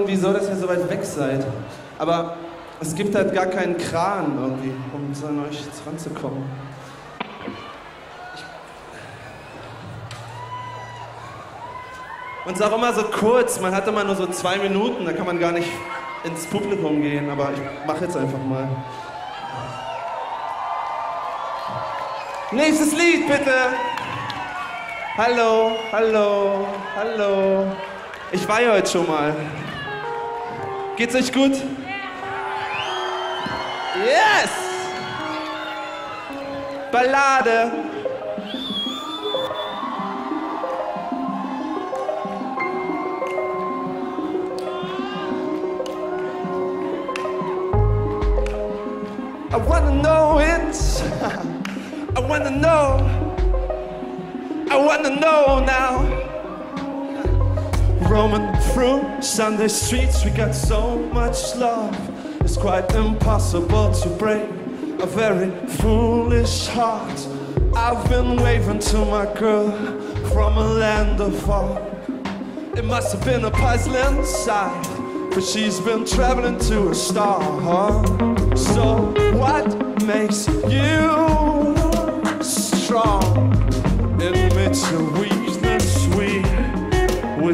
irgendwie so, dass ihr so weit weg seid. Aber es gibt halt gar keinen Kran irgendwie, um so an euch ranzukommen. Und es ist auch immer so kurz, man hat immer nur so zwei Minuten, da kann man gar nicht ins Publikum gehen, aber ich mache jetzt einfach mal. Nächstes Lied, bitte! Hallo, hallo, hallo. Ich war ja heute schon mal. Geht's euch gut? Yes! Ballade. I wanna know it. I wanna know. I wanna know now. Roaming through Sunday streets, we got so much love. It's quite impossible to break a very foolish heart. I've been waving to my girl from a land afar. It must have been a puzzling sight, but she's been traveling to a star. So, what makes you strong? Admit your weakness, we will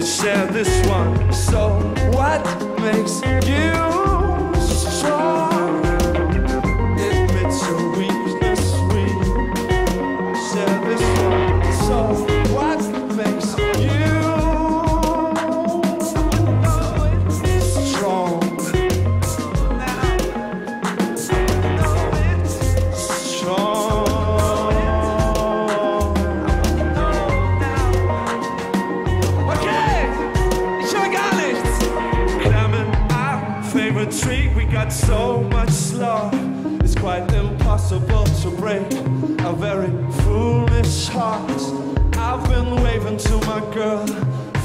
share this one. So, what makes you our tree, we got so much love. It's quite impossible to break a very foolish heart. I've been waving to my girl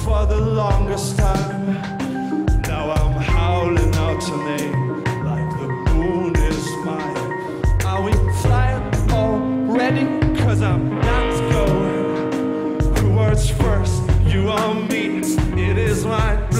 for the longest time. Now I'm howling out her name like the moon is mine. Are we flying already? Cause I'm not going. Who words first? You or me? It is mind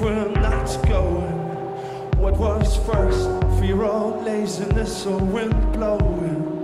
we're not going? What was first, fear or laziness or wind blowing?